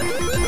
Woo!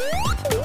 You